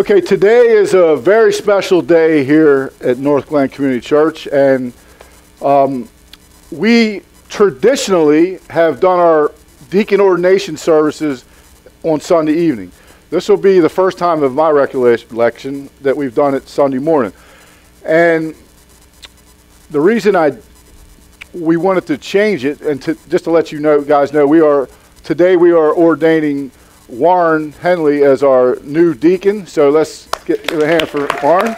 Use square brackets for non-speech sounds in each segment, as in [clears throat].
Okay, today is a very special day here at North Glen Community Church, and um, we traditionally have done our deacon ordination services on Sunday evening. This will be the first time of my recollection that we've done it Sunday morning. And the reason I we wanted to change it, and to, just to let you know, guys know, we are today we are ordaining Warren Henley as our new deacon. So let's get a hand for Warren.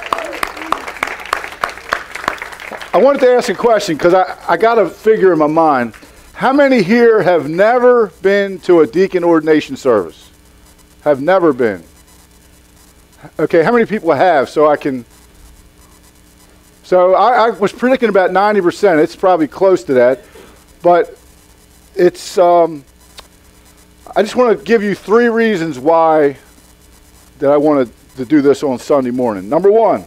I wanted to ask a question because I, I got a figure in my mind. How many here have never been to a deacon ordination service? Have never been. Okay, how many people have so I can. So I, I was predicting about 90%. It's probably close to that. But it's. Um, I just want to give you three reasons why that I wanted to do this on Sunday morning. Number one,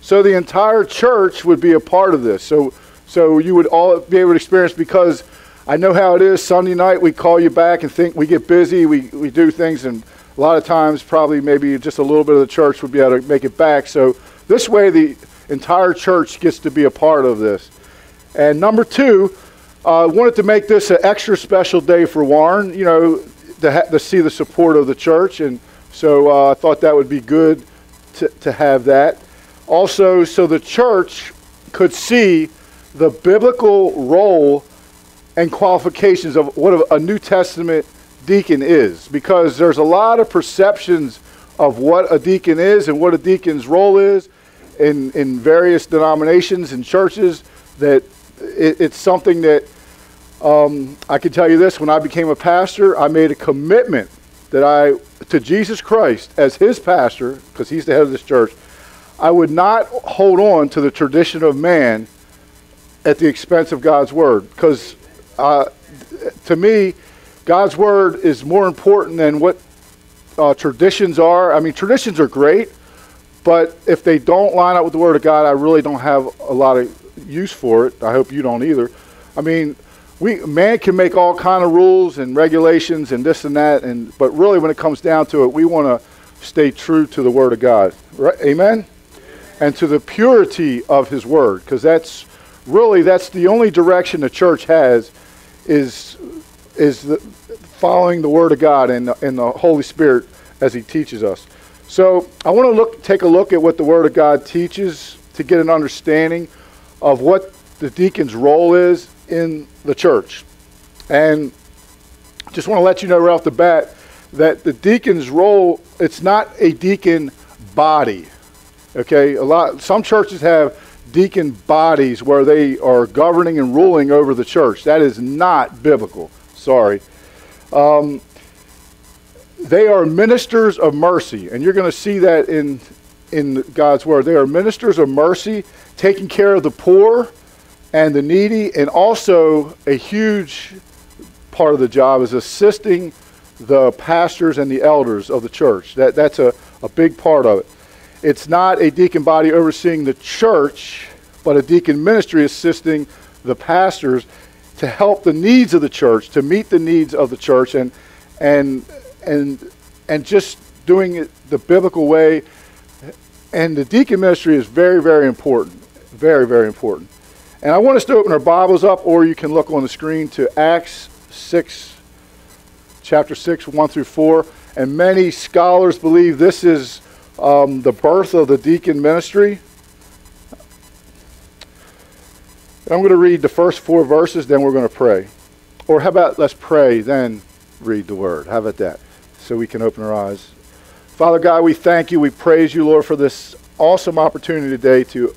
so the entire church would be a part of this. So, so you would all be able to experience because I know how it is. Sunday night we call you back and think we get busy, we, we do things, and a lot of times probably maybe just a little bit of the church would be able to make it back. So this way the entire church gets to be a part of this. And number two, I uh, wanted to make this an extra special day for Warren. You know, to, ha- to see the support of the church, and so uh, I thought that would be good to, to have that. Also, so the church could see the biblical role and qualifications of what a New Testament deacon is, because there's a lot of perceptions of what a deacon is and what a deacon's role is in, in various denominations and churches that it, it's something that um, I can tell you this: when I became a pastor, I made a commitment that I to Jesus Christ as His pastor, because He's the head of this church. I would not hold on to the tradition of man at the expense of God's word, because uh, to me, God's word is more important than what uh, traditions are. I mean, traditions are great, but if they don't line up with the word of God, I really don't have a lot of use for it. I hope you don't either. I mean, we man can make all kind of rules and regulations and this and that and but really when it comes down to it we want to stay true to the word of god. Right? Amen? And to the purity of his word because that's really that's the only direction the church has is is the, following the word of god and, and the holy spirit as he teaches us. So i want to look take a look at what the word of god teaches to get an understanding of what the deacon's role is in the church. And just want to let you know right off the bat that the deacon's role, it's not a deacon body. Okay? A lot some churches have deacon bodies where they are governing and ruling over the church. That is not biblical. Sorry. Um, they are ministers of mercy, and you're going to see that in in God's word. They are ministers of mercy, taking care of the poor, and the needy, and also a huge part of the job is assisting the pastors and the elders of the church. That, that's a, a big part of it. It's not a deacon body overseeing the church, but a deacon ministry assisting the pastors to help the needs of the church, to meet the needs of the church, and and and and just doing it the biblical way. And the deacon ministry is very, very important. Very, very important. And I want us to open our Bibles up, or you can look on the screen to Acts 6, chapter 6, 1 through 4. And many scholars believe this is um, the birth of the deacon ministry. I'm going to read the first four verses, then we're going to pray. Or how about let's pray, then read the word? How about that? So we can open our eyes. Father God, we thank you. We praise you, Lord, for this awesome opportunity today to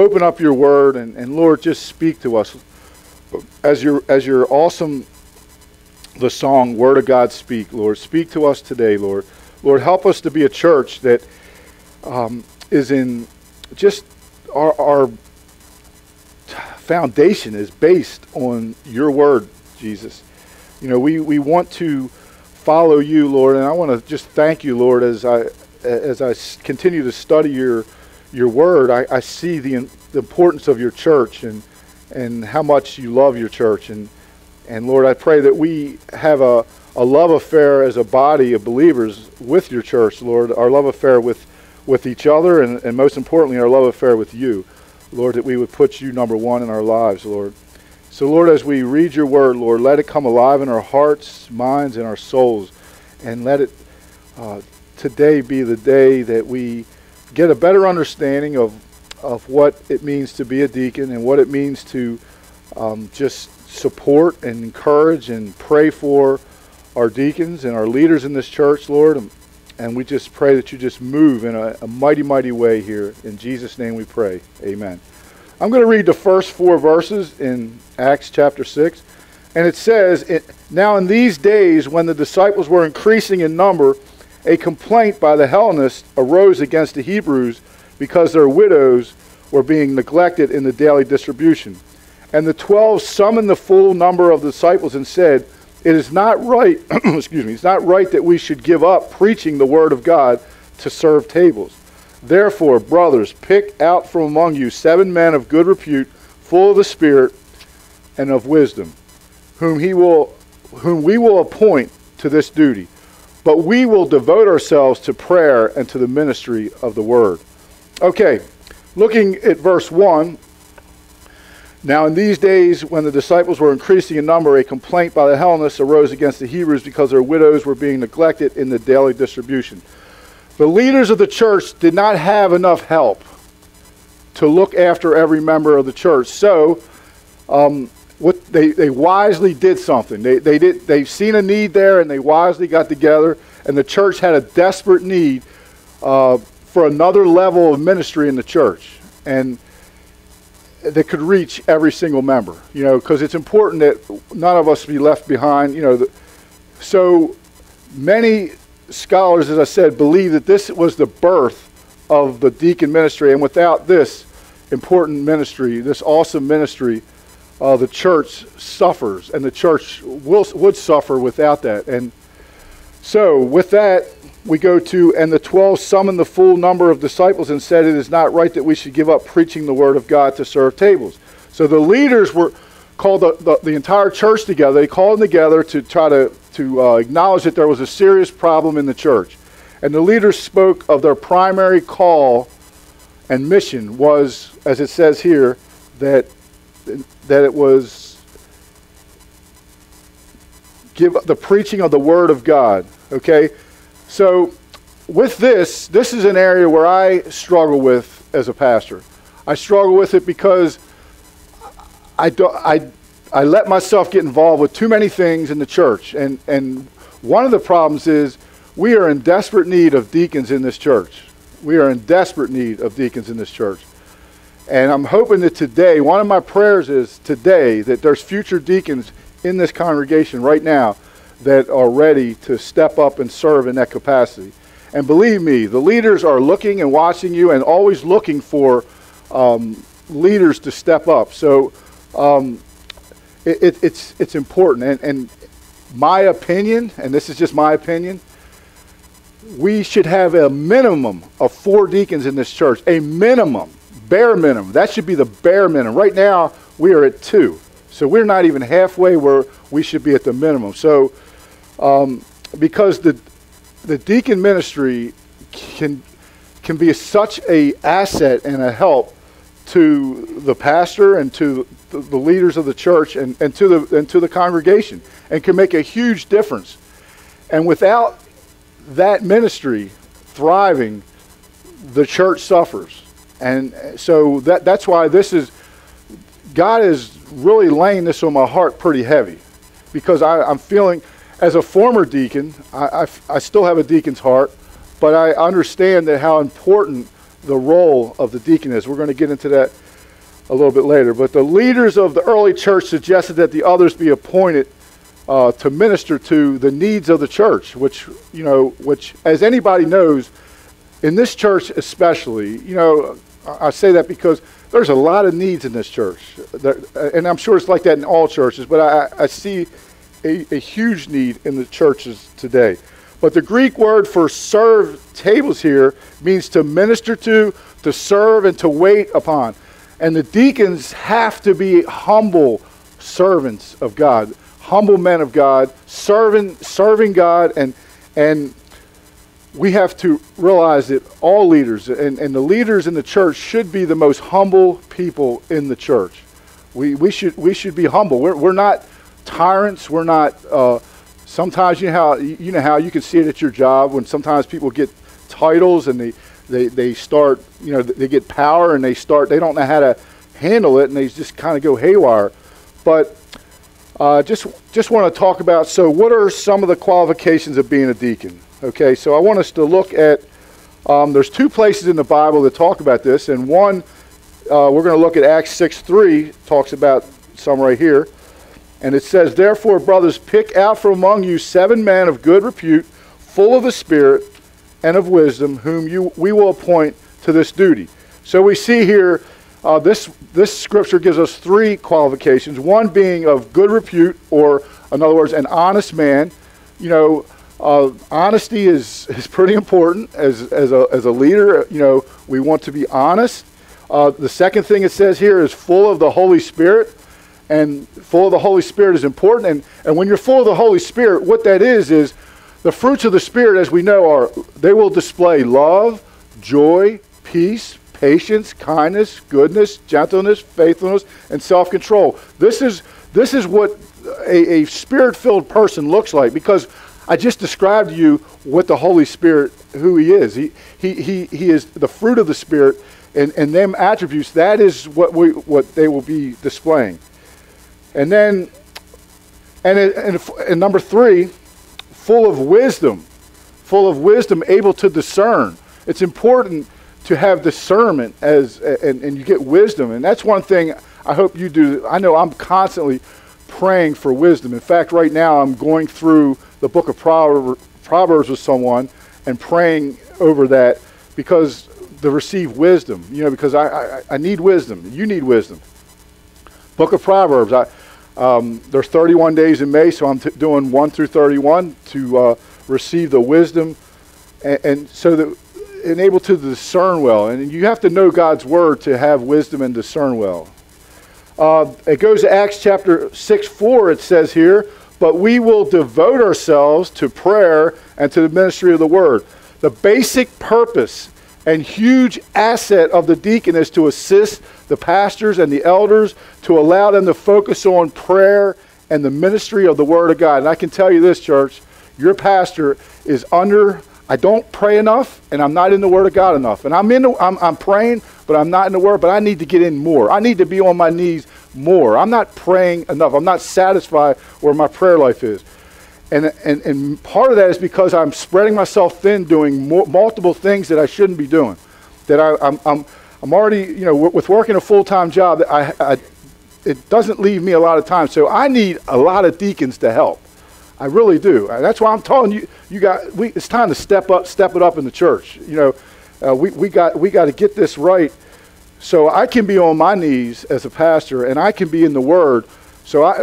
open up your word and, and Lord, just speak to us. As your, as your awesome, the song, Word of God Speak, Lord, speak to us today, Lord. Lord, help us to be a church that um, is in just our, our foundation is based on your word, Jesus. You know, we, we want to follow you, Lord, and I want to just thank you, Lord, as I as I continue to study your your word, I, I see the, the importance of your church and and how much you love your church and and Lord, I pray that we have a, a love affair as a body of believers with your church, Lord, our love affair with with each other, and, and most importantly, our love affair with you. Lord, that we would put you number one in our lives, Lord. So, Lord, as we read your word, Lord, let it come alive in our hearts, minds, and our souls. And let it uh, today be the day that we get a better understanding of, of what it means to be a deacon and what it means to um, just support and encourage and pray for our deacons and our leaders in this church, Lord. And we just pray that you just move in a, a mighty, mighty way here. In Jesus' name we pray. Amen. I'm going to read the first four verses in Acts chapter 6. And it says, Now in these days, when the disciples were increasing in number, a complaint by the Hellenists arose against the Hebrews because their widows were being neglected in the daily distribution. And the twelve summoned the full number of the disciples and said, It is not right, [clears throat] excuse me, it's not right that we should give up preaching the word of God to serve tables. Therefore, brothers, pick out from among you seven men of good repute, full of the Spirit and of wisdom, whom he will whom we will appoint to this duty. But we will devote ourselves to prayer and to the ministry of the word. Okay, looking at verse 1, now, in these days, when the disciples were increasing in number, a complaint by the Hellenists arose against the Hebrews because their widows were being neglected in the daily distribution. The leaders of the church did not have enough help to look after every member of the church. So, um, what they, they wisely did something. They, they did, they've seen a need there and they wisely got together, and the church had a desperate need uh, for another level of ministry in the church. And that could reach every single member, you know, because it's important that none of us be left behind, you know. The, so many scholars, as I said, believe that this was the birth of the deacon ministry, and without this important ministry, this awesome ministry, uh, the church suffers, and the church will, would suffer without that. And so, with that, we go to, and the twelve summoned the full number of disciples and said, It is not right that we should give up preaching the word of God to serve tables. So the leaders were called the, the, the entire church together. They called them together to try to, to uh, acknowledge that there was a serious problem in the church. And the leaders spoke of their primary call and mission was, as it says here, that, that it was give the preaching of the word of God. Okay? So, with this, this is an area where I struggle with as a pastor. I struggle with it because I, do, I, I let myself get involved with too many things in the church. And, and one of the problems is we are in desperate need of deacons in this church. We are in desperate need of deacons in this church. And I'm hoping that today, one of my prayers is today that there's future deacons in this congregation right now that are ready to step up and serve in that capacity. And believe me, the leaders are looking and watching you and always looking for um, leaders to step up. So um, it, it, it's, it's important. And, and my opinion, and this is just my opinion, we should have a minimum of four deacons in this church. A minimum, bare minimum. That should be the bare minimum. Right now, we are at two. So we're not even halfway where we should be at the minimum. So um, because the the deacon ministry can can be such a asset and a help to the pastor and to the, leaders of the church and, and to the and to the congregation and can make a huge difference. And without that ministry thriving, the church suffers. And so that that's why this is God is really laying this on my heart pretty heavy because I, I'm feeling as a former deacon, I, I, I, still have a deacon's heart, but I understand that how important the role of the deacon is. We're going to get into that a little bit later. But the leaders of the early church suggested that the others be appointed uh, to minister to the needs of the church, which, you know, which, as anybody knows, in this church especially, you know, I say that because there's a lot of needs in this church. There, and I'm sure it's like that in all churches, but I, I see a, a huge need in the churches today. But the Greek word for serve tables here means to minister to, to serve, and to wait upon. And the deacons have to be humble servants of God, humble men of God, serving, serving God, and, and we have to realize that all leaders and, and the leaders in the church should be the most humble people in the church. We, we, should, we should be humble. We're, we're not tyrants. We're not. Uh, sometimes you know how you know how you can see it at your job when sometimes people get titles and they, they, they start you know they get power and they start they don't know how to handle it and they just kind of go haywire. But uh, just just want to talk about so what are some of the qualifications of being a deacon? Okay, so I want us to look at, um, there's two places in the Bible that talk about this, and one, uh, we're going to look at Acts 6 3, talks about some right here. And it says, Therefore, brothers, pick out from among you seven men of good repute, full of the Spirit and of wisdom, whom you, we will appoint to this duty. So we see here, uh, this, this scripture gives us three qualifications. One being of good repute, or in other words, an honest man. You know, uh, honesty is, is pretty important as, as, a, as a leader. You know, we want to be honest. Uh, the second thing it says here is full of the Holy Spirit. And full of the Holy Spirit is important. And, and when you're full of the Holy Spirit, what that is, is the fruits of the Spirit, as we know, are they will display love, joy, peace, patience, kindness, goodness, gentleness, faithfulness, and self control. This is, this is what a, a spirit filled person looks like because I just described to you what the Holy Spirit, who He is. He, he, he, he is the fruit of the Spirit, and, and them attributes, that is what, we, what they will be displaying. And then, and, and, and number three, full of wisdom, full of wisdom, able to discern. It's important to have discernment as, and, and you get wisdom. And that's one thing I hope you do. I know I'm constantly praying for wisdom. In fact, right now I'm going through the book of Proverbs with someone and praying over that because to receive wisdom, you know, because I, I, I need wisdom. You need wisdom. Book of Proverbs. I, um, there's 31 days in May, so I'm doing 1 through 31 to uh, receive the wisdom and, and so that and able to discern well. And you have to know God's word to have wisdom and discern well. Uh, it goes to Acts chapter 6 4, it says here, but we will devote ourselves to prayer and to the ministry of the word. The basic purpose and huge asset of the deacon is to assist the pastors and the elders to allow them to focus on prayer and the ministry of the word of God. And I can tell you this, church, your pastor is under I don't pray enough, and I'm not in the Word of God enough. And I'm in, the, I'm, I'm praying, but I'm not in the Word. But I need to get in more. I need to be on my knees more. I'm not praying enough. I'm not satisfied where my prayer life is. And, and, and part of that is because I'm spreading myself thin doing multiple things that I shouldn't be doing. That I, I'm, I'm, I'm already, you know, with working a full time job, I, I, it doesn't leave me a lot of time. So I need a lot of deacons to help. I really do. That's why I'm telling you, you got, we, it's time to step up, step it up in the church. You know, uh, we, we got, we got to get this right so I can be on my knees as a pastor and I can be in the Word. So I,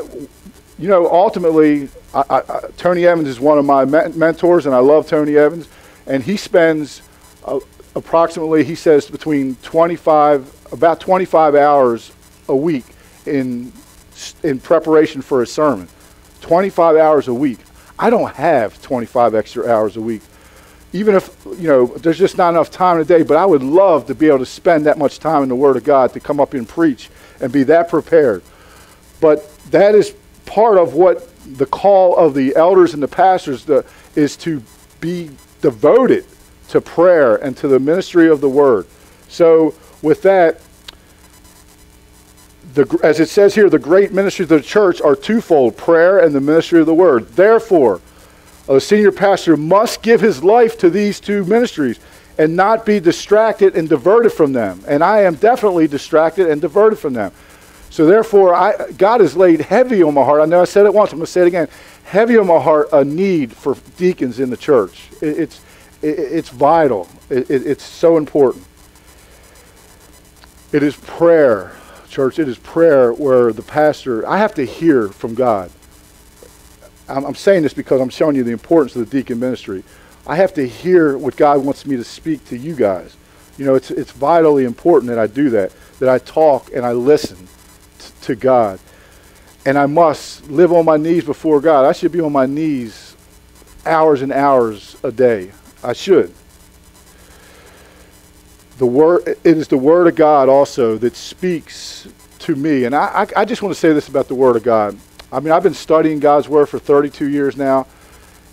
you know, ultimately, I, I, Tony Evans is one of my me- mentors, and I love Tony Evans. And he spends uh, approximately, he says, between 25, about 25 hours a week in in preparation for a sermon. 25 hours a week. I don't have 25 extra hours a week even if you know there's just not enough time in a day but i would love to be able to spend that much time in the word of god to come up and preach and be that prepared. But that is part of what the call of the elders and the pastors the, is to be devoted to prayer and to the ministry of the word. So with that the, as it says here the great ministries of the church are twofold prayer and the ministry of the word. Therefore a senior pastor must give his life to these two ministries and not be distracted and diverted from them. And I am definitely distracted and diverted from them. So therefore, I, God has laid heavy on my heart. I know I said it once. I'm going to say it again. Heavy on my heart a need for deacons in the church. It, it's it, it's vital. It, it's so important. It is prayer, church. It is prayer where the pastor. I have to hear from God. I'm, I'm saying this because I'm showing you the importance of the deacon ministry. I have to hear what God wants me to speak to you guys. You know, it's, it's vitally important that I do that, that I talk and I listen t- to God. And I must live on my knees before God. I should be on my knees hours and hours a day. I should. The word, it is the Word of God also that speaks to me. And I, I, I just want to say this about the Word of God. I mean, I've been studying God's Word for 32 years now,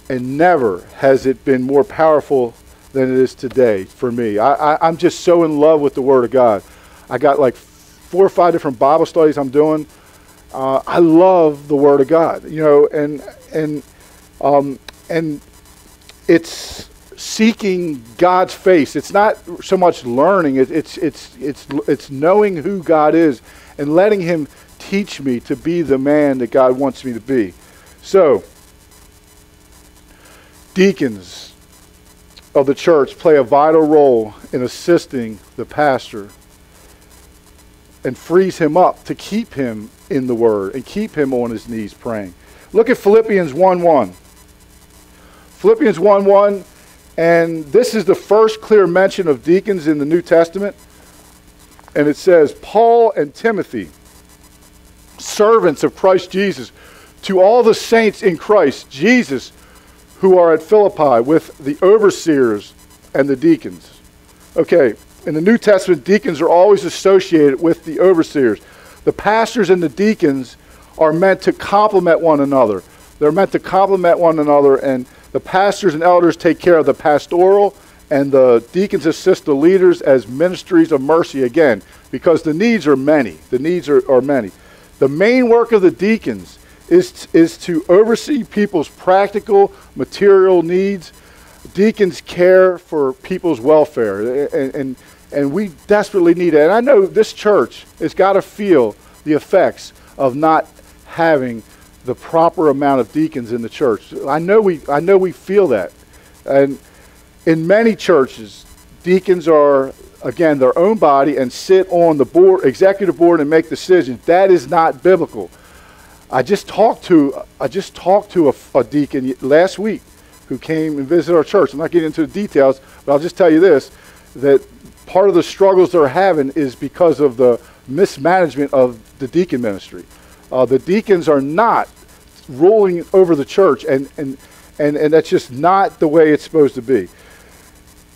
and never has it been more powerful than it is today for me. I, I, am just so in love with the Word of God. I got like four or five different Bible studies I'm doing. Uh, I love the Word of God, you know, and and um, and it's seeking God's face. It's not so much learning. It, it's it's it's it's knowing who God is and letting Him teach me to be the man that God wants me to be. So, deacons of the church play a vital role in assisting the pastor and frees him up to keep him in the Word and keep him on his knees praying. Look at Philippians 1 1. Philippians 1 1, and this is the first clear mention of deacons in the New Testament. And it says, Paul and Timothy, servants of Christ Jesus, to all the saints in Christ Jesus who are at Philippi with the overseers and the deacons. Okay, in the New Testament, deacons are always associated with the overseers. The pastors and the deacons are meant to complement one another. They're meant to complement one another, and the pastors and elders take care of the pastoral, and the deacons assist the leaders as ministries of mercy again, because the needs are many. The needs are, are many. The main work of the deacons is, is to oversee people's practical, material needs. Deacons care for people's welfare, and, and and we desperately need it. And I know this church has got to feel the effects of not having the proper amount of deacons in the church. I know we, I know we feel that. And in many churches, deacons are, again, their own body and sit on the board, executive board and make decisions. That is not biblical. I just talked to, I just talked to a, a deacon last week who came and visited our church. I'm not getting into the details, but I'll just tell you this, that part of the struggles they're having is because of the mismanagement of the deacon ministry. Uh, the deacons are not ruling over the church, and, and, and, and that's just not the way it's supposed to be.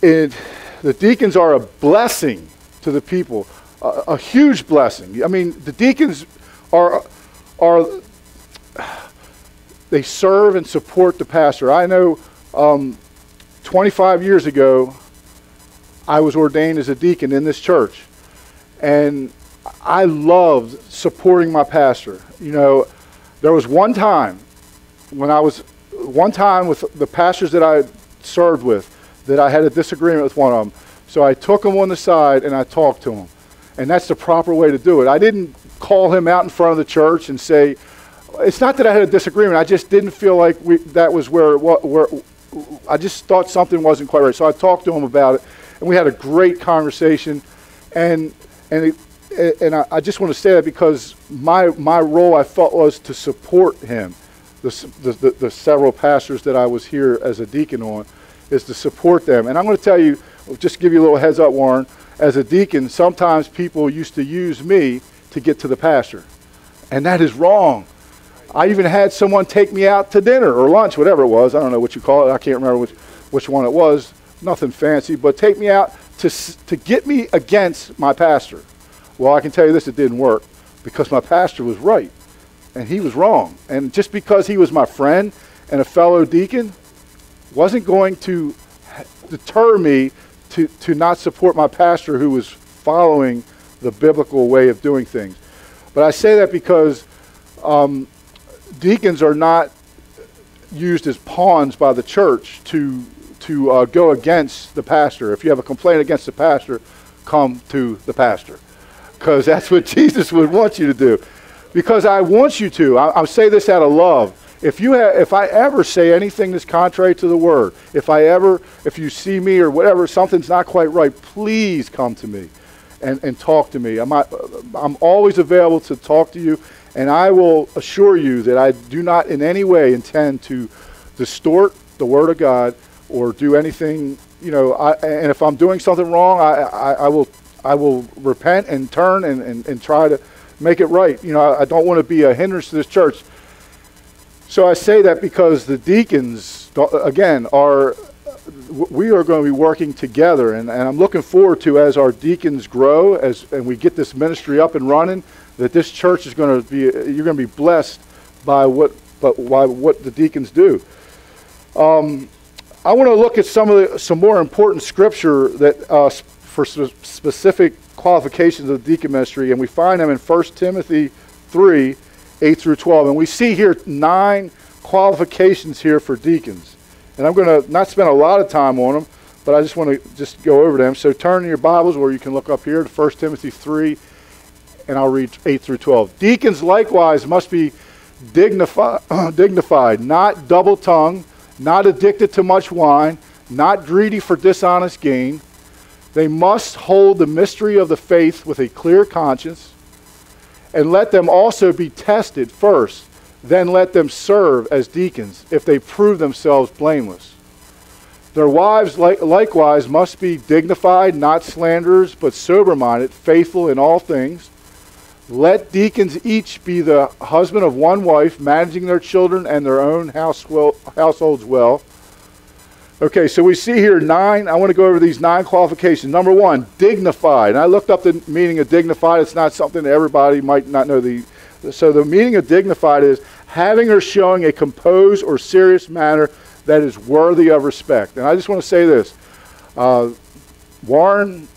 It, the deacons are a blessing to the people, a, a huge blessing. I mean, the deacons are, are they serve and support the pastor. I know um, 25 years ago, I was ordained as a deacon in this church. And I loved supporting my pastor. You know, there was one time when I was, one time with the pastors that I served with, that I had a disagreement with one of them. So I took him on the side and I talked to him. And that's the proper way to do it. I didn't call him out in front of the church and say, it's not that I had a disagreement. I just didn't feel like we, that was where, where I just thought something wasn't quite right. So I talked to him about it and we had a great conversation. And and it, and I, I, just want to say that because my my role I felt was to support him. The, the, the, the several pastors that I was here as a deacon on is to support them. And I'm going to tell you, just give you a little heads up, Warren. As a deacon, sometimes people used to use me to get to the pastor, and that is wrong. I even had someone take me out to dinner or lunch, whatever it was. I don't know what you call it. I can't remember which, which one it was nothing fancy, but take me out to, to get me against my pastor. Well, I can tell you this, it didn't work because my pastor was right and he was wrong. And just because he was my friend and a fellow deacon wasn't going to deter me to, to not support my pastor who was following the biblical way of doing things. But I say that because um, deacons are not used as pawns by the church to to uh, go against the pastor. If you have a complaint against the pastor, come to the pastor. Because that's what [laughs] Jesus would want you to do. Because I want you to. I, will say this out of love. If you if I ever say anything that's contrary to the word, if I ever, if you see me or whatever, something's not quite right, please come to me and, and talk to me. I'm, not, I'm always available to talk to you, and I will assure you that I do not in any way intend to distort the word of God or do anything, you know, I, and if I'm doing something wrong, I, I, I, will I will repent and turn and, and, and try to make it right. You know, I, I don't want to be a hindrance to this church. So I say that because the deacons, again, are we are going to be working together, and, and I'm looking forward to as our deacons grow, as and we get this ministry up and running, that this church is going to be you're going to be blessed by what but by what the deacons do. Um, I want to look at some of the, some more important scripture that uh, for specific qualifications of deacon ministry, and we find them in 1 Timothy 3, 8 through 12. And we see here nine qualifications here for deacons. And I'm going to not spend a lot of time on them, but I just want to just go over them. So turn your Bibles, where you can look up here to 1 Timothy 3, and I'll read 8 through 12. Deacons likewise must be dignified, [clears throat] dignified not double tongued, not addicted to much wine, not greedy for dishonest gain. They must hold the mystery of the faith with a clear conscience, and let them also be tested first. Then let them serve as deacons if they prove themselves blameless. Their wives likewise must be dignified, not slanderers, but sober minded, faithful in all things. Let deacons each be the husband of one wife, managing their children and their own households well. Okay, so we see here nine. I want to go over these nine qualifications. Number one, dignified. And I looked up the meaning of dignified. It's not something that everybody might not know. The so the meaning of dignified is having or showing a composed or serious manner that is worthy of respect. And I just want to say this: uh, Warren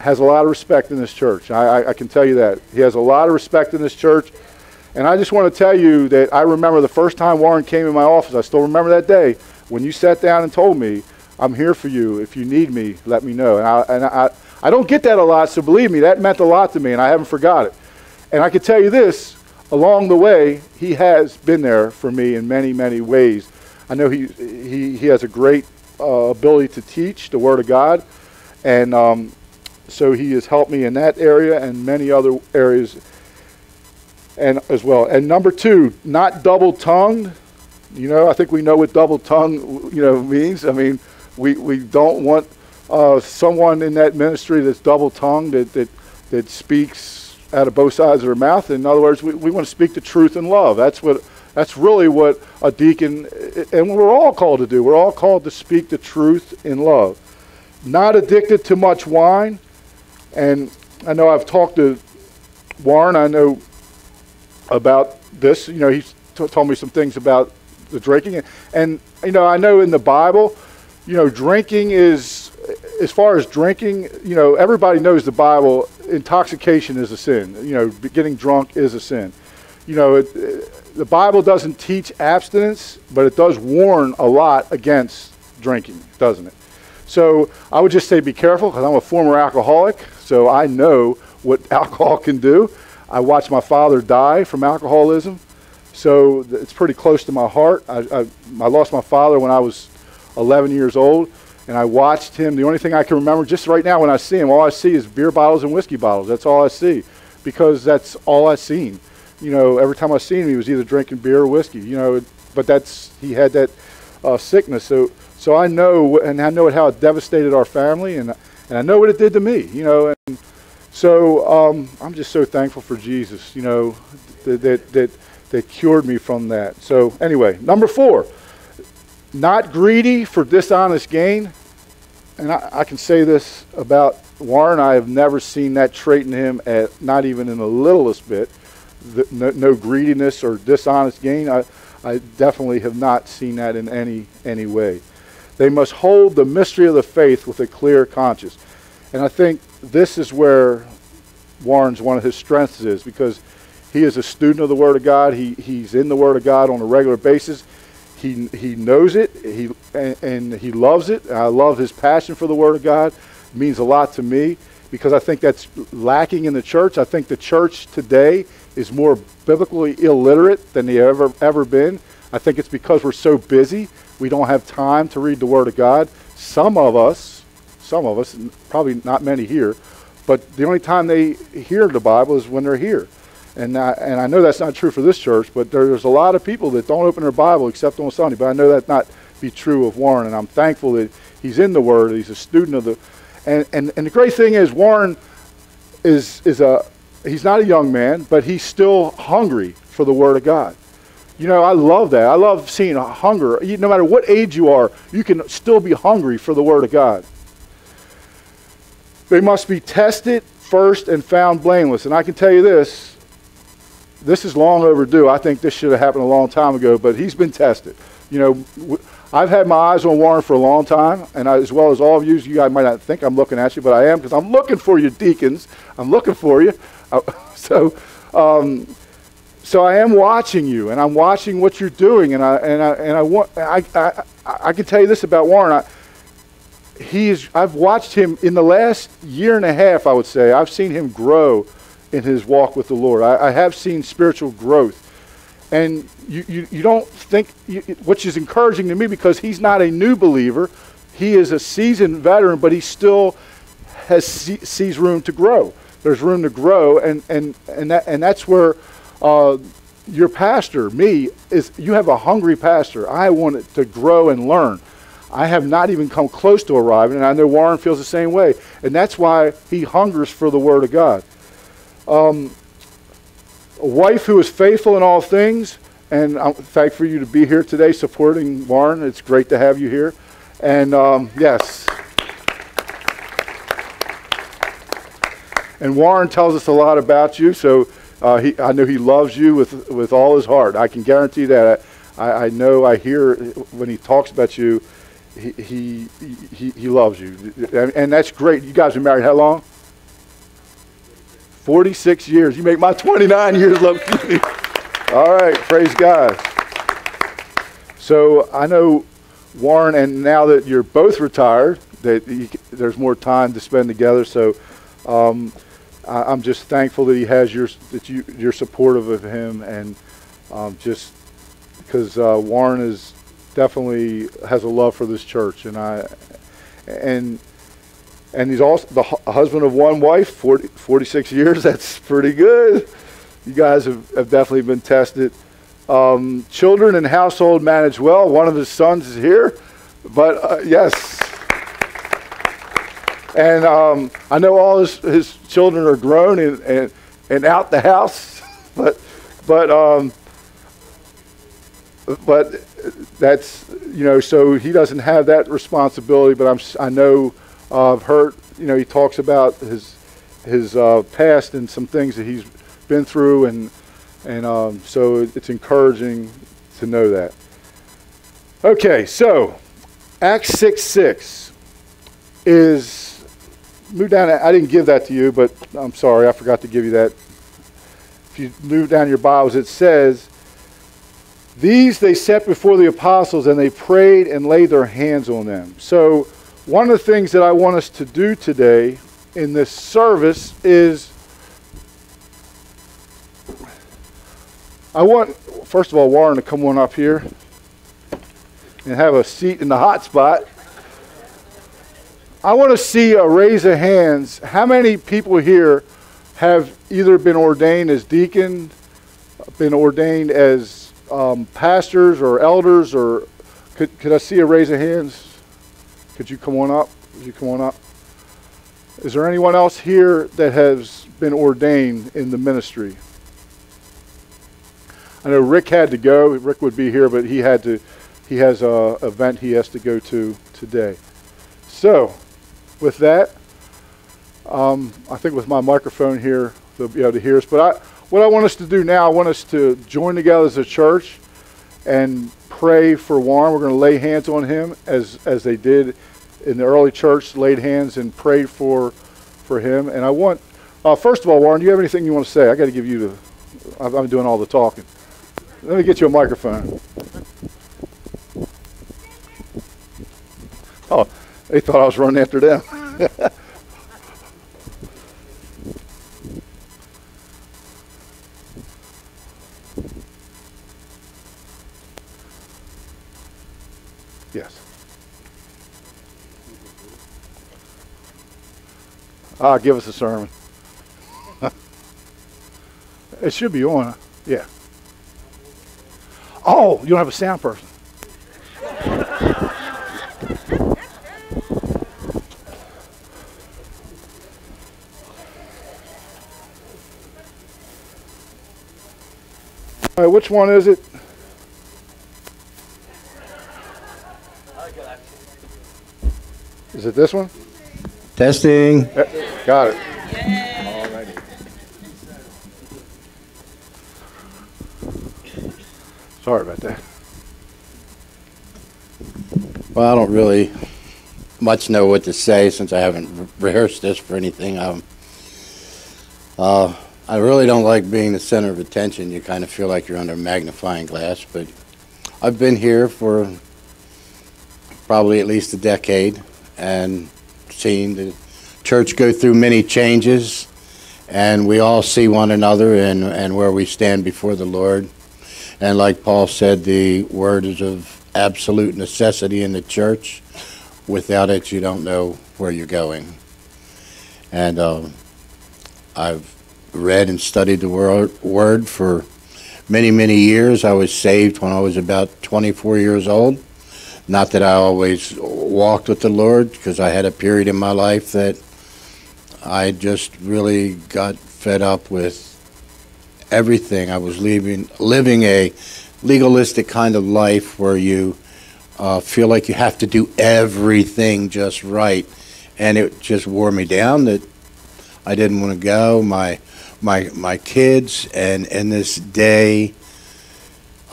has a lot of respect in this church. I, I, I, can tell you that. He has a lot of respect in this church. And I just want to tell you that I remember the first time Warren came in my office. I still remember that day when you sat down and told me, I'm here for you. If you need me, let me know. And I, and I, I don't get that a lot, so believe me, that meant a lot to me, and I haven't forgot it. And I can tell you this along the way, he has been there for me in many, many ways. I know he, he, he has a great uh, ability to teach the Word of God. And um, so he has helped me in that area and many other areas and as well. And number two, not double tongued. You know, I think we know what double tongue you know means. I mean, we, we don't want uh, someone in that ministry that's double tongued that, that that speaks out of both sides of their mouth. In other words, we, we want to speak the truth in love. That's what that's really what a deacon and we're all called to do. We're all called to speak the truth in love. Not addicted to much wine and I know I've talked to Warren. I know about this. You know, he's t- told me some things about the drinking. And, you know, I know in the Bible, you know, drinking is, as far as drinking, you know, everybody knows the Bible, intoxication is a sin. You know, getting drunk is a sin. You know, it, it, the Bible doesn't teach abstinence, but it does warn a lot against drinking, doesn't it? So I would just say be careful because I'm a former alcoholic, so I know what [laughs] alcohol can do. I watched my father die from alcoholism, so it's pretty close to my heart. I, I, I lost my father when I was 11 years old, and I watched him. The only thing I can remember just right now when I see him, all I see is beer bottles and whiskey bottles. That's all I see because that's all I seen. You know, every time I seen him, he was either drinking beer or whiskey. You know, but that's he had that uh, sickness. So so I know, and I know how it devastated our family, and and I know what it did to me. You know, and so um, I'm just so thankful for Jesus. You know, that that that, that cured me from that. So anyway, number four, not greedy for dishonest gain. And I, I can say this about Warren. I have never seen that trait in him, at not even in the littlest bit. The, no, no, greediness or dishonest gain. I, I definitely have not seen that in any any way. They must hold the mystery of the faith with a clear conscience. And I think this is where Warren's one of his strengths is because he is a student of the Word of God. He, he's in the Word of God on a regular basis. He, he knows it he, and, and he loves it. I love his passion for the Word of God. It means a lot to me because I think that's lacking in the church. I think the church today is more biblically illiterate than they ever ever been. I think it's because we're so busy we don't have time to read the Word of God. Some of us, some of us, probably not many here, but the only time they hear the Bible is when they're here. And I, and I know that's not true for this church, but there's a lot of people that don't open their Bible except on Sunday. But I know that not be true of Warren, and I'm thankful that he's in the Word. He's a student of the, and and, and the great thing is Warren is is a he's not a young man, but he's still hungry for the Word of God. You know, I love that. I love seeing hunger. You, no matter what age you are, you can still be hungry for the Word of God. They must be tested first and found blameless. And I can tell you this this is long overdue. I think this should have happened a long time ago, but he's been tested. You know, I've had my eyes on Warren for a long time, and I, as well as all of you, you guys might not think I'm looking at you, but I am because I'm looking for you, deacons. I'm looking for you. Uh, [laughs] so, um, so I am watching you, and I'm watching what you're doing, and I and I and I want I I, I can tell you this about Warren. I, he is. I've watched him in the last year and a half. I would say I've seen him grow in his walk with the Lord. I, I have seen spiritual growth, and you you, you don't think, you, which is encouraging to me because he's not a new believer. He is a seasoned veteran, but he still has sees room to grow. There's room to grow, and and and that and that's where uh, your pastor, me, is you have a hungry pastor. I want it to grow and learn. I have not even come close to arriving, and I know Warren feels the same way. And that's why he hungers for the Word of God. Um, a wife who is faithful in all things, and I'm thankful for you to be here today supporting Warren. It's great to have you here. And um, yes. And Warren tells us a lot about you, so uh, he, I know he loves you with, with all his heart. I can guarantee that. I, I know I hear when he talks about you, he, he, he, he loves you. And, and that's great. You guys been married how long? 46 years. You make my 29 years look [laughs] All right, praise God. So I know Warren, and now that you're both retired, that you, there's more time to spend together. So um, I, am just thankful that he has your that you you're supportive of him, and um, just because uh, Warren is definitely has a love for this church, and I and and he's also the hu- husband of one wife, 40, 46 years. [laughs] That's pretty good. You guys have, have definitely been tested. Um, children and household managed well. One of his sons is here, but uh, yes, and um, I know all his, his children are grown and, and, and out the house, [laughs] but, but, um, but that's, you know, so he doesn't have that responsibility, but I'm, I know I've heard, you know, he talks about his, his uh, past and some things that he's been through, and, and um, so it's encouraging to know that. Okay, so Acts 6 6 is move down. I didn't give that to you, but I'm sorry, I forgot to give you that. If you move down your Bibles, it says, These they set before the apostles, and they prayed and laid their hands on them. So, one of the things that I want us to do today in this service is I want, first of all, Warren to come on up here and have a seat in the hot spot. I want to see a raise of hands. How many people here have either been ordained as deacon, been ordained as um, pastors or elders, or could, could I see a raise of hands? Could you come on up? Could you come on up? Is there anyone else here that has been ordained in the ministry? I know Rick had to go. Rick would be here, but he had to. He has a event he has to go to today. So, with that. Um, I think with my microphone here, they'll be able to hear us. But I, what I want us to do now, I want us to join together as a church and pray for Warren. We're going to lay hands on him as, as they did in the early church, laid hands and prayed for, for him. And I want, uh, first of all, Warren, do you have anything you want to say? I got to give you the, I'm doing all the talking. Let me get you a microphone. Oh, they thought I was running after them. [laughs] Ah, give us a sermon. [laughs] it should be on. Yeah. Oh, you don't have a sound person. [laughs] All right, which one is it? Is it this one? Testing. Got it. Sorry about that. Well, I don't really much know what to say since I haven't re- rehearsed this for anything. Um, uh, I really don't like being the center of attention. You kind of feel like you're under a magnifying glass, but I've been here for probably at least a decade and seen the church go through many changes, and we all see one another and, and where we stand before the Lord. And like Paul said, the word is of absolute necessity in the church. Without it, you don't know where you're going. And um, I've read and studied the word, word for many, many years. I was saved when I was about 24 years old. Not that I always walked with the Lord, because I had a period in my life that I just really got fed up with everything. I was leaving, living a legalistic kind of life where you uh, feel like you have to do everything just right, and it just wore me down. That I didn't want to go. My my my kids and in this day,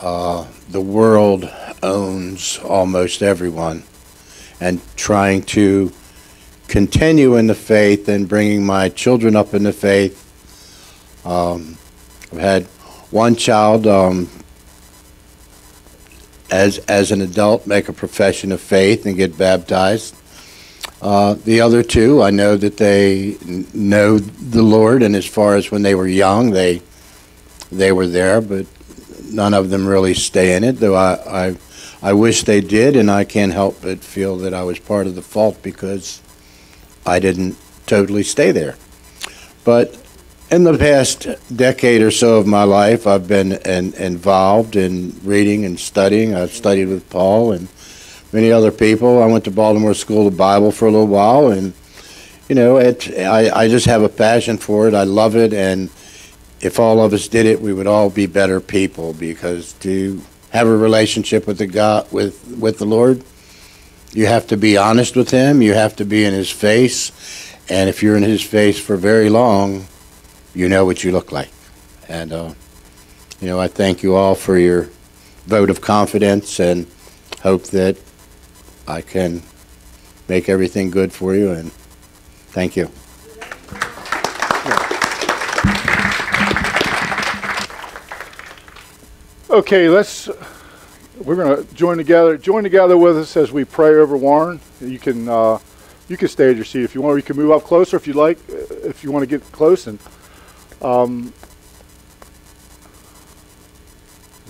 uh, the world owns almost everyone, and trying to continue in the faith and bringing my children up in the faith. Um, I've had one child um, as as an adult make a profession of faith and get baptized. Uh, the other two, I know that they know the Lord, and as far as when they were young, they they were there, but none of them really stay in it. Though I I, I wish they did, and I can't help but feel that I was part of the fault because I didn't totally stay there. But in the past decade or so of my life, I've been in, involved in reading and studying. I've studied with Paul and many other people. I went to Baltimore School of Bible for a little while, and you know, it. I, I just have a passion for it. I love it, and if all of us did it, we would all be better people. Because to have a relationship with the God, with with the Lord, you have to be honest with Him. You have to be in His face, and if you're in His face for very long you know what you look like. And, uh, you know, I thank you all for your vote of confidence and hope that I can make everything good for you. And thank you. Okay, let's. We're going to join together. Join together with us as we pray over Warren. You can uh, you can stay at your seat if you want. Or you can move up closer if you like. uh, If you want to get close and. Um,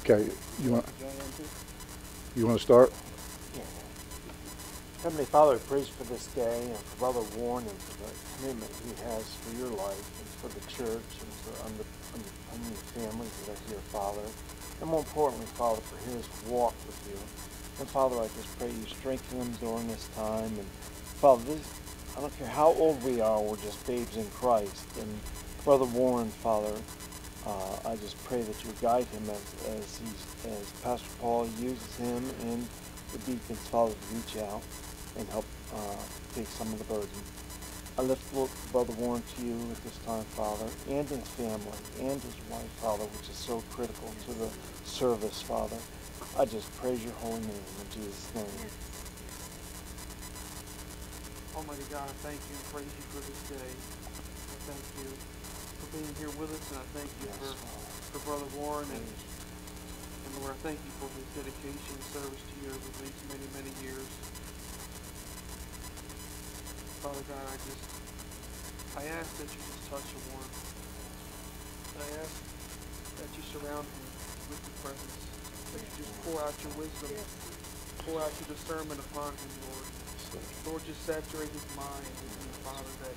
okay, you want you want to start? Heavenly Father, praise for this day and for Brother Warren and for the commitment he has for your life and for the church and for under, under, under the families that are here, Father. And more importantly, Father, for his walk with you. And Father, I just pray you strengthen him during this time. And Father, this, I don't care how old we are, we're just babes in Christ. And Brother Warren, Father, uh, I just pray that you guide him as, as, as Pastor Paul uses him and the deacons, Father, to reach out and help uh, take some of the burden. I lift Lo- Brother Warren to you at this time, Father, and his family, and his wife, Father, which is so critical to the service, Father. I just praise your holy name in Jesus' name. Almighty God, I thank you and praise you for this day. I thank you for being here with us, and I thank you Yes, for, Father. for Brother Warren, and, and Lord, I thank you for his dedication and service to you over these many, many years. Father God, I just, I ask that you just touch the Warren. I ask that you surround him with your presence, that you just pour out your wisdom, pour out your discernment upon him, Lord. Lord, just saturate his mind with you, Father, that,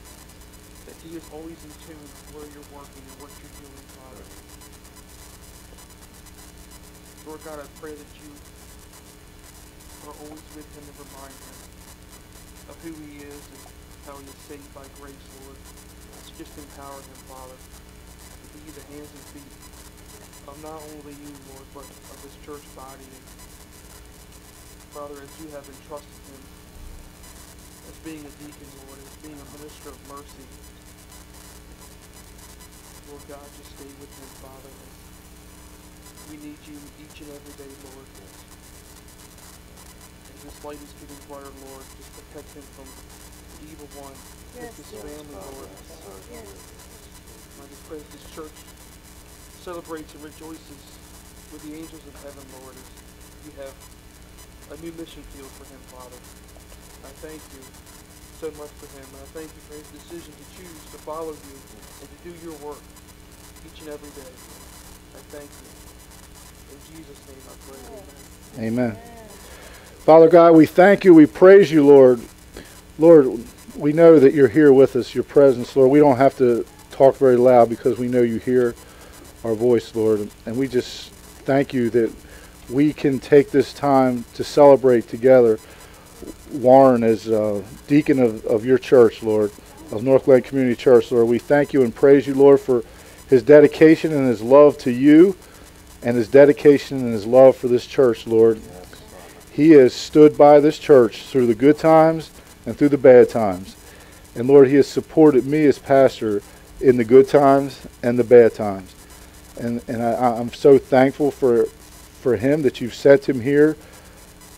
that he is always in tune with where you're working and what you're doing, Father. Lord God, I pray that you are always with him and remind him of who he is and how he is saved by grace, Lord. Just empower him, Father, to be the hands and feet of not only you, Lord, but of this church body. And Father, as you have entrusted him as being a deacon, Lord, as being a minister of mercy. Lord God, just stay with him, Father. We need you each and every day, Lord. As this light is getting brighter, Lord, just protect him from evil one. Protect his family, Lord. I just pray that this church celebrates and rejoices with the angels of heaven, Lord, as you have a new mission field for him, Father. I thank you so much for him, and I thank you for his decision to choose to follow you and to do your work each and every day. I thank you. In Jesus' name I pray. Amen. Amen. Father God, we thank you. We praise you, Lord. Lord, we know that you're here with us, your presence, Lord. We don't have to talk very loud because we know you hear our voice, Lord. And we just thank you that we can take this time to celebrate together Warren as uh, deacon of, of your church, Lord, of North Glen Community Church, Lord. We thank you and praise you, Lord, for his dedication and his love to you and his dedication and his love for this church, Lord. He has stood by this church through the good times and through the bad times. And Lord, he has supported me as pastor in the good times and the bad times. And, and I, I'm so thankful for, for him that you've sent him here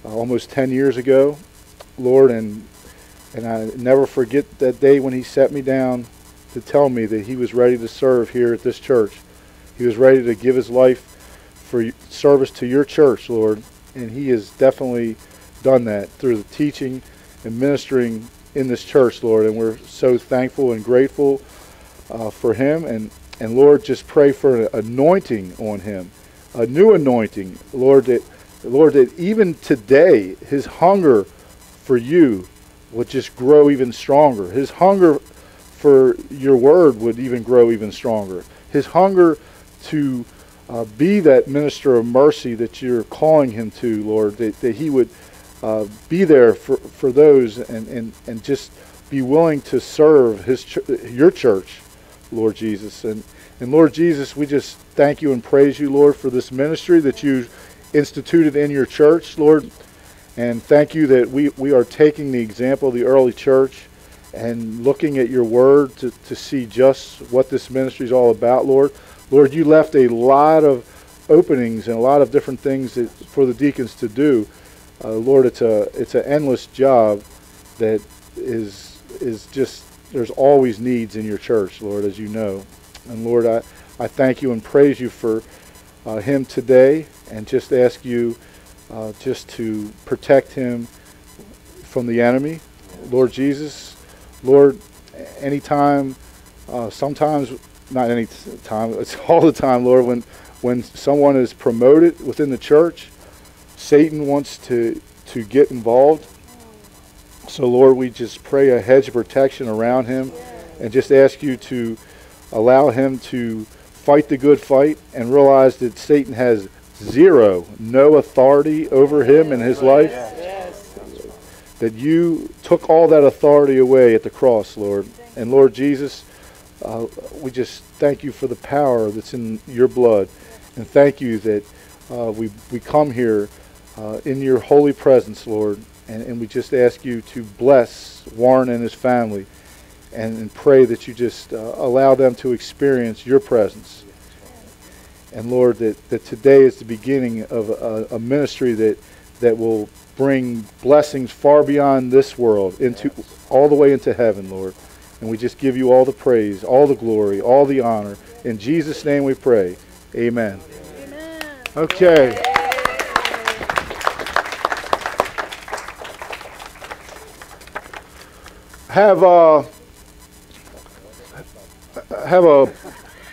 uh, almost 10 years ago, Lord. And, and I never forget that day when he set me down to tell me that he was ready to serve here at this church. He was ready to give his life for service to your church, Lord. And he has definitely done that through the teaching and ministering in this church, Lord. And we're so thankful and grateful uh, for him. And, and Lord, just pray for an anointing on him, a new anointing, Lord, that, Lord, that even today, his hunger for you would just grow even stronger. His hunger for your word would even grow even stronger. His hunger to uh, be that minister of mercy that you're calling him to, Lord, that, that he would uh, be there for, for those and, and, and just be willing to serve his ch- your church, Lord Jesus. And, and Lord Jesus, we just thank you and praise you, Lord, for this ministry that you instituted in your church, Lord. And thank you that we, we are taking the example of the early church and looking at your word to, to see just what this ministry is all about, Lord. Lord, you left a lot of openings and a lot of different things that, for the deacons to do. Uh, Lord, it's a it's an endless job that is is just there's always needs in your church, Lord, as you know. And Lord, I, I thank you and praise you for uh, him today and just ask you uh, just to protect him from the enemy. Lord Jesus, Lord, anytime, uh, sometimes, not any time, [laughs] it's all the time, Lord, when, when someone is promoted within the church, Satan wants to, to get involved. So, Lord, we just pray a hedge of protection around him and just ask you to allow him to fight the good fight and realize that Satan has zero, no authority over him in his life that you took all that authority away at the cross, Lord. And Lord Jesus, uh, we just thank you for the power that's in your blood. And thank you that uh, we, we come here uh, in your holy presence, Lord. And, and we just ask you to bless Warren and his family and, and pray that you just uh, allow them to experience your presence. And Lord, that, that today is the beginning of a, a ministry that, that will bring blessings far beyond this world into all the way into heaven, Lord. And we just give you all the praise, all the glory, all the honor. In Jesus' name we pray. Amen. Amen. Okay. Have uh, have a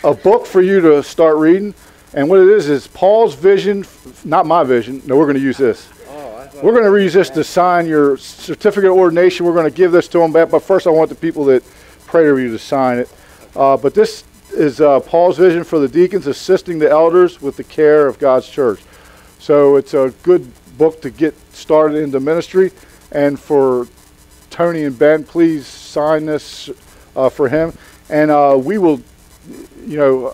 a book for you to start reading, and what it is is Paul's vision, not my vision. No, we're going to use this. Oh, We're going to use this to sign your certificate of ordination. We're going to give this to them, but first I want the people that pray to you to sign it. Uh, but this is uh, Paul's vision for the deacons assisting the elders with the care of God's church. So it's a good book to get started into ministry. And for Tony and Ben, please sign this uh, for him. And uh, we will, you know,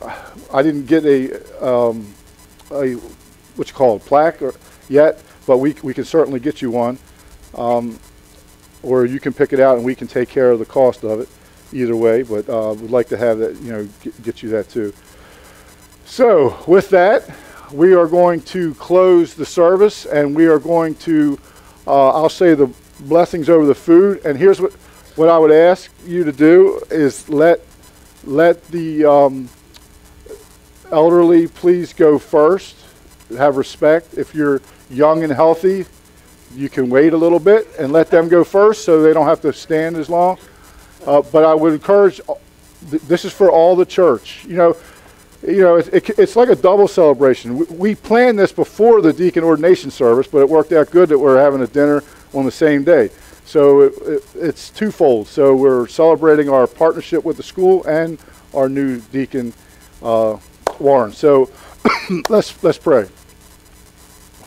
I didn't get a, um, a what you call it, plaque or, yet but we we can certainly get you one, um, or you can pick it out and we can take care of the cost of it. Either way, but uh, would like to have that, you know, get, get you that too. So with that, we are going to close the service and we are going to, uh, I'll say the blessings over the food. And here's what, what I would ask you to do is let, let the um, elderly please go first. Have respect. If you're young and healthy, you can wait a little bit and let them go first so they don't have to stand as long. Uh, but I would encourage, this is for all the church. You know, you know, it, it, it's like a double celebration. We, we planned this before the deacon ordination service, but it worked out good that we're having a dinner on the same day. So it, it, it's twofold. So we're celebrating our partnership with the school and our new deacon, uh, Warren. So [coughs] let's let's pray.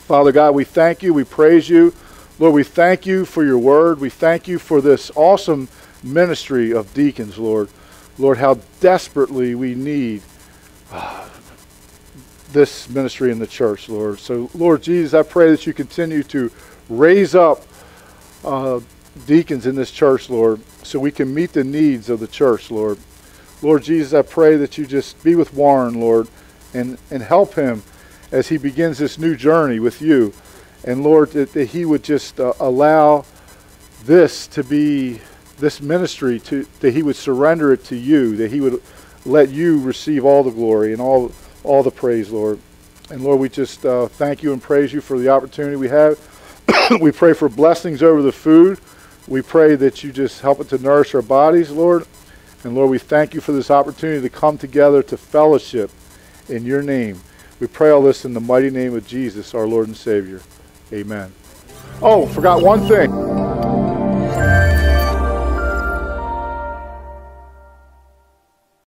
Father God, we thank you. We praise you. Lord, we thank you for your word. We thank you for this awesome ministry of deacons, Lord. Lord, how desperately we need uh, this ministry in the church, Lord. So, Lord Jesus, I pray that you continue to raise up uh, deacons in this church, Lord, so we can meet the needs of the church, Lord. Lord Jesus, I pray that you just be with Warren, Lord, and, and help him as he begins this new journey with you. And Lord, that, that he would just uh, allow this to be, this ministry, to, that he would surrender it to you, that he would let you receive all the glory and all, all the praise, Lord. And Lord, we just uh, thank you and praise you for the opportunity we have. [coughs] we pray for blessings over the food. We pray that you just help it to nourish our bodies, Lord. And Lord, we thank you for this opportunity to come together to fellowship in your name. We pray all this in the mighty name of Jesus, our Lord and Savior. Amen. Oh, forgot one thing.